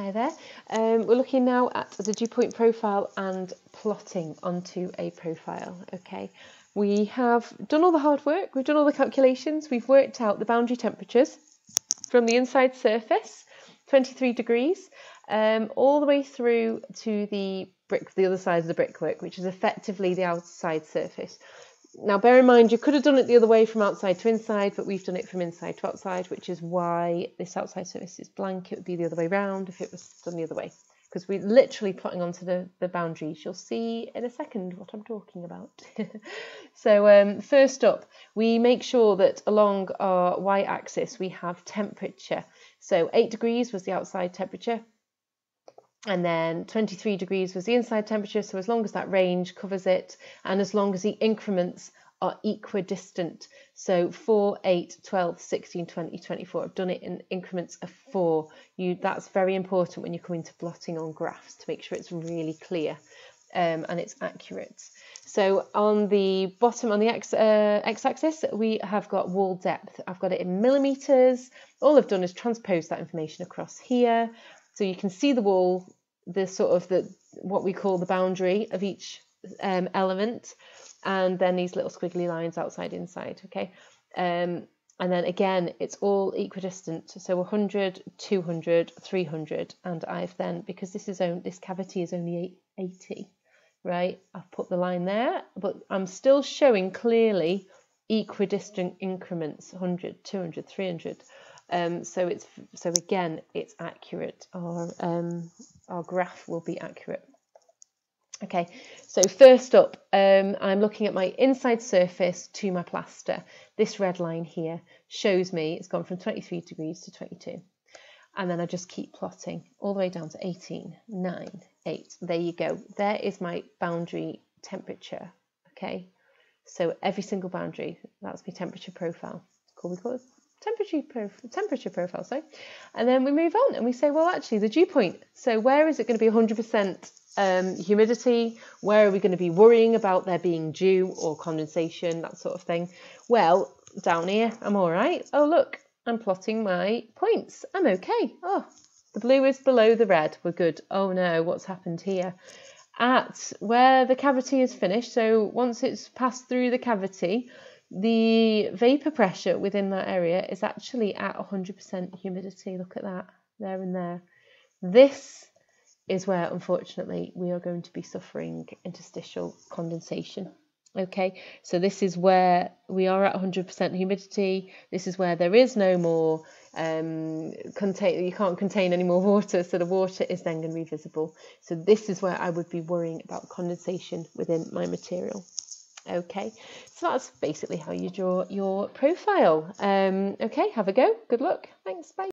Hi there. Um, we're looking now at the dew point profile and plotting onto a profile. Okay, we have done all the hard work, we've done all the calculations, we've worked out the boundary temperatures from the inside surface, 23 degrees, um, all the way through to the brick, the other side of the brickwork, which is effectively the outside surface. Now, bear in mind, you could have done it the other way from outside to inside, but we've done it from inside to outside, which is why this outside surface is blank. It would be the other way round if it was done the other way, because we're literally plotting onto the, the boundaries. You'll see in a second what I'm talking about. so um, first up, we make sure that along our y-axis we have temperature. So 8 degrees was the outside temperature, and then 23 degrees was the inside temperature so as long as that range covers it and as long as the increments are equidistant. So 4 8 12 16 20 24 i've done it in increments of 4 you that's very important when you come into plotting on graphs to make sure it's really clear um, and it's accurate. So on the bottom on the x uh, x-axis we have got wall depth. I've got it in millimeters. All i've done is transpose that information across here so you can see the wall, the sort of the what we call the boundary of each um, element, and then these little squiggly lines outside inside. Okay, um, and then again it's all equidistant. So 100, 200, 300, and I've then because this is this cavity is only 80, right? I've put the line there, but I'm still showing clearly equidistant increments 100 200 300 um, so it's so again it's accurate. Our um, our graph will be accurate. Okay, so first up, um, I'm looking at my inside surface to my plaster. This red line here shows me it's gone from 23 degrees to 22. And then I just keep plotting all the way down to 18, 9, 8. There you go. There is my boundary temperature. Okay, so every single boundary, that's my temperature profile. Cool, we call it temperature, prof temperature profile, sorry. And then we move on and we say, well, actually, the dew point. So where is it going to be 100% um, humidity? Where are we going to be worrying about there being dew or condensation, that sort of thing? Well, down here, I'm all right. Oh, look, I'm plotting my points. I'm okay. Oh, the blue is below the red. We're good. Oh no, what's happened here? At where the cavity is finished, so once it's passed through the cavity, the vapor pressure within that area is actually at 100% humidity. Look at that, there and there. This is where, unfortunately, we are going to be suffering interstitial condensation. Okay, so this is where we are at 100% humidity. This is where there is no more um, contain. You can't contain any more water, so the water is then going to be visible. So this is where I would be worrying about condensation within my material. Okay, so that's basically how you draw your profile. Um, okay, have a go. Good luck. Thanks. Bye.